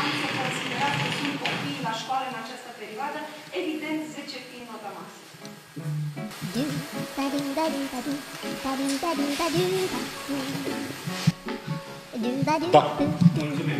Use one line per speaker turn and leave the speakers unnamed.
vacanță, considerat că sunt copii la școală în această perioadă, evident 10 fiind nota maximă.
Da. Mulțumim.